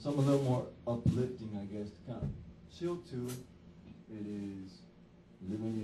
Some a little more uplifting, I guess, to kind of chill to. It is living.